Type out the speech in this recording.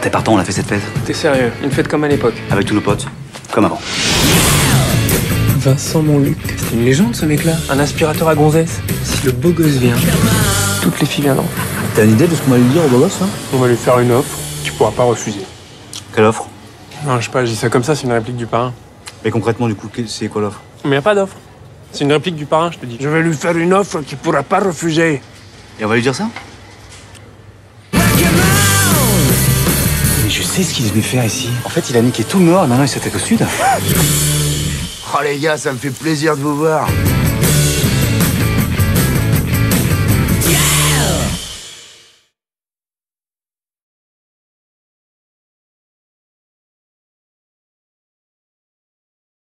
T'es partant, on a fait cette fête. T'es sérieux Une fête comme à l'époque. Avec tous nos potes. Comme avant. Vincent Monluc. C'est une légende ce mec-là. Un aspirateur à gonzesse. Si le beau gosse vient, toutes les filles viendront. T'as une idée de ce qu'on va lui dire au beau gosse, hein? On va lui faire une offre qu'il pourra pas refuser. Quelle offre? Non, je sais pas, je dis ça comme ça, c'est une réplique du parrain. Mais concrètement, du coup, c'est quoi l'offre? Mais y a pas d'offre. C'est une réplique du parrain, je te dis. Je vais lui faire une offre qu'il pourra pas refuser. Et on va lui dire ça? Sais ce qu'il est faire ici. En fait, il a niqué tout le nord maintenant il s'attaque au sud. Oh les gars, ça me fait plaisir de vous voir.